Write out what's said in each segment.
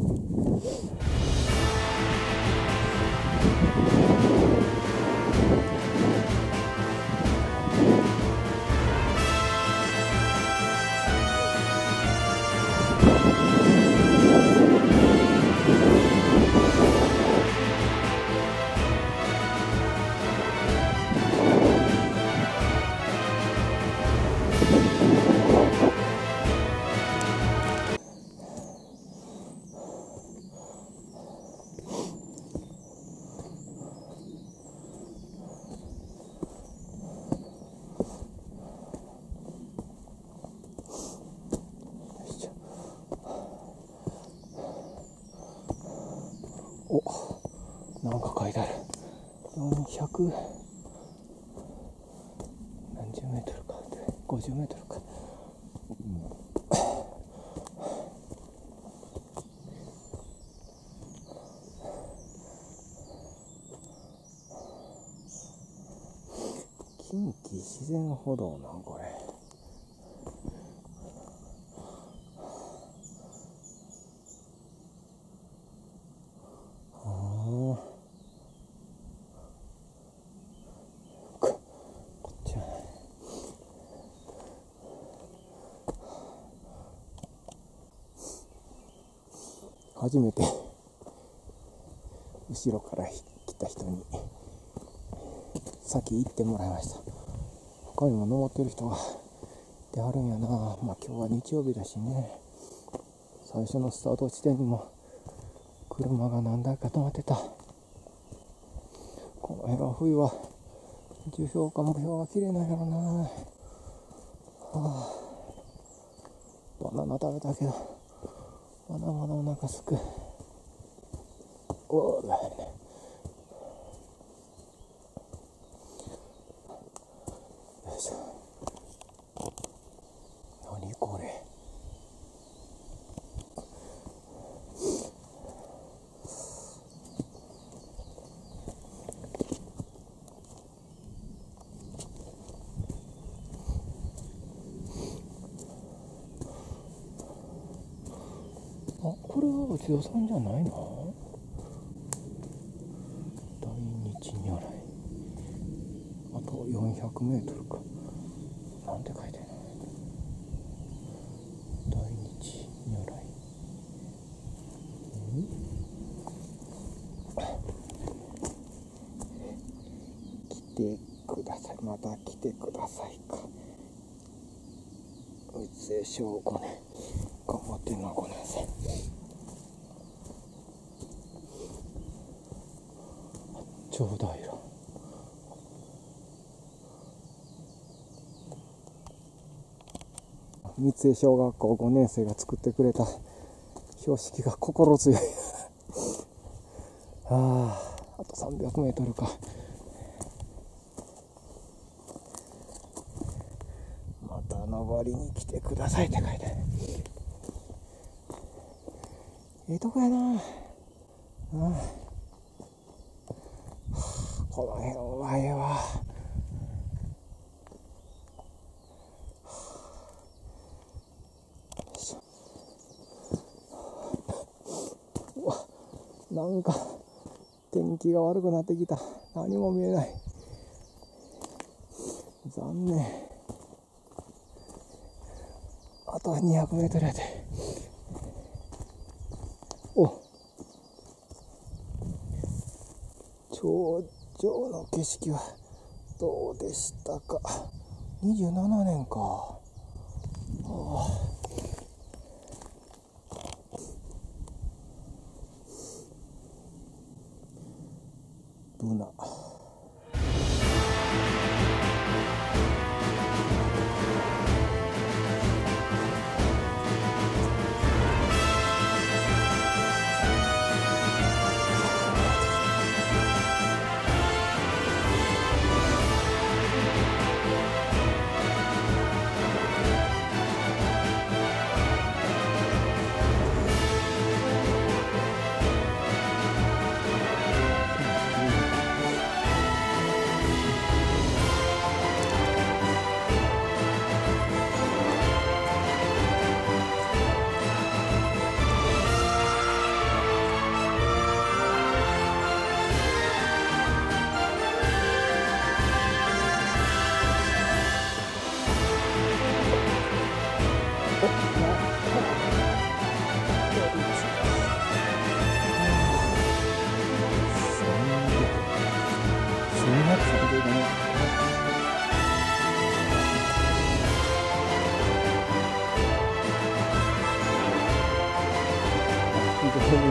おなんか書いてある。400何十メートルか。50メートルか、近畿自然歩道なこれ。初めて後ろから来た人に先行ってもらいました。他にも登ってる人がであるんやな。まあ今日は日曜日だしね。最初のスタート地点にも車が何台か止まってた。この辺は冬は樹氷か無氷が綺麗なんやろな、はあ、バナナ食べたけどまだまだお腹すく。おおだねよいしょ。何これ。は内田さんじゃないの大日如来。あと400メートルか。なんて書いてる。の大日如来。来てください。また来てくださいか。内江翔5年頑張ってんな5年生長平三重小学校5年生が作ってくれた標識が心強い。あああと300メートルか。また登りに来てくださいって書いて。ええとこやな。うんこの辺は。ええわうわなんか天気が悪くなってきた。何も見えない。残念。あと200メートルやで。お。今日の景色はどうでしたか？27年か。ああ。ブナ。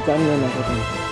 残念なことに。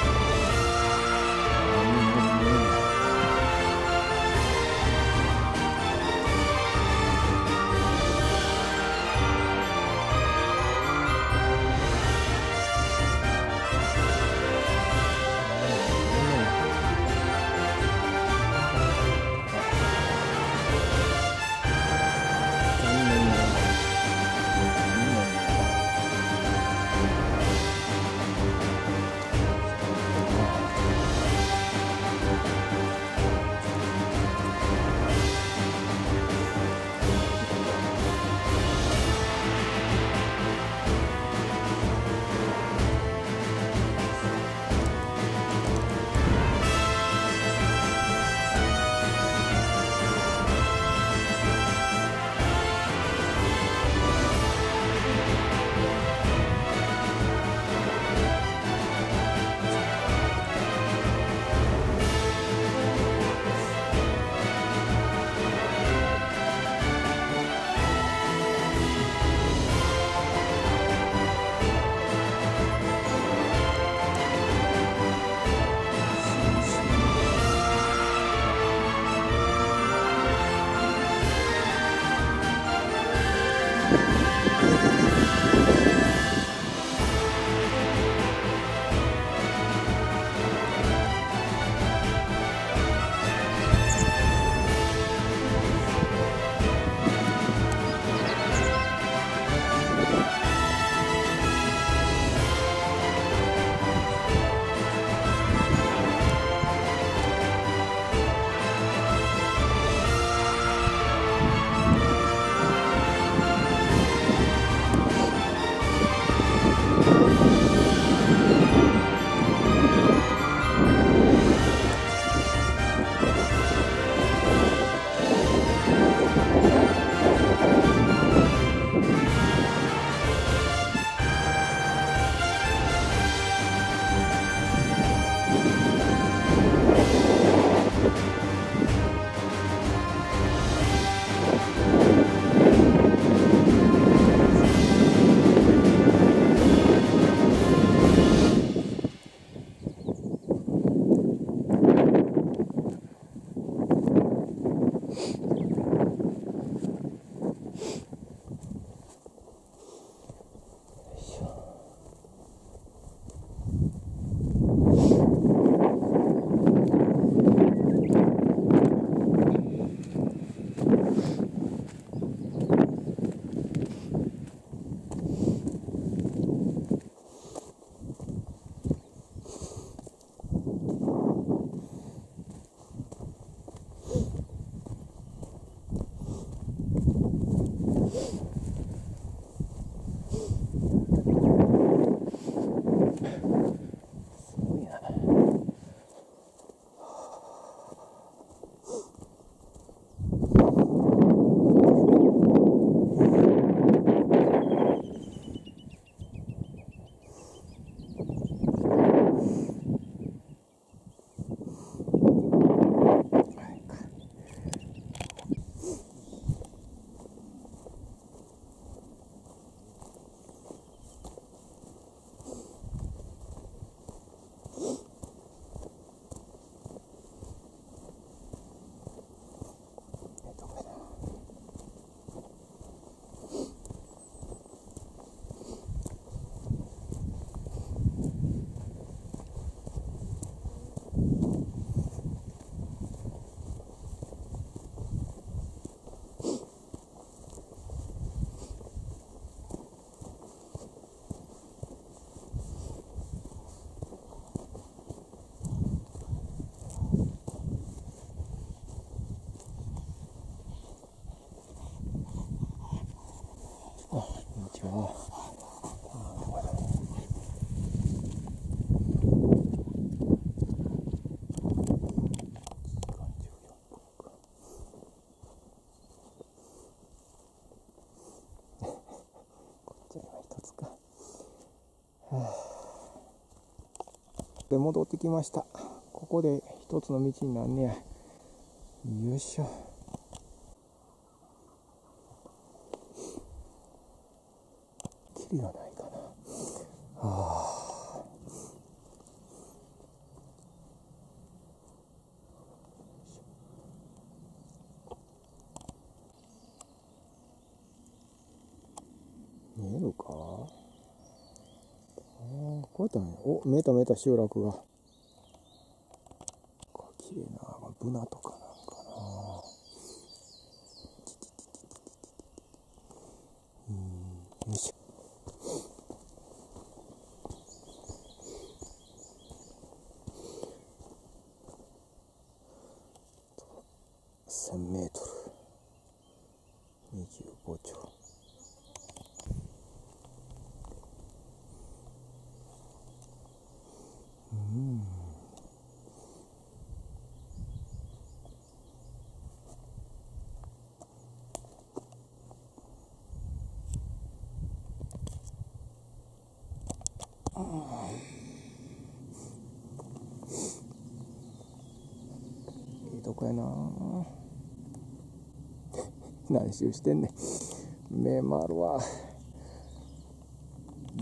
で、戻ってきました。ここで一つの道になんねや。よいしょ。きりがないかな。ああ。こうやったおメタメタ集落が綺麗なブナとかなんかなうんよいしょ1000メートル25兆うんいいとこやな。何周してんねん。目回るわ。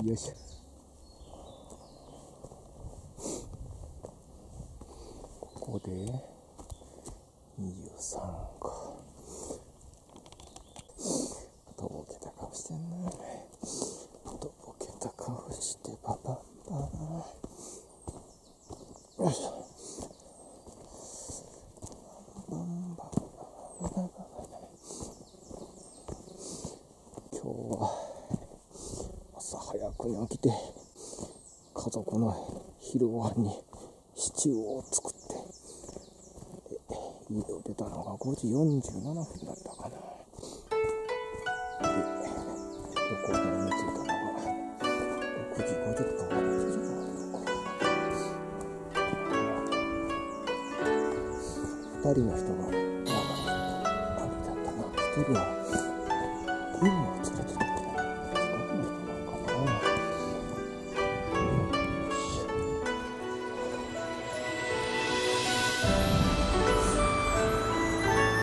よいしょ。ここで23か。とぼけた顔してんなとぼけた顔してパパンパンよいしょバンバンバンバンバン今日は朝早くに起きて家族の昼ご飯にシチューを作って家を出たのが5時47分だったかな。で旅行に着いたのが6時50分から1時間2人の人が長い旅だったな。1人は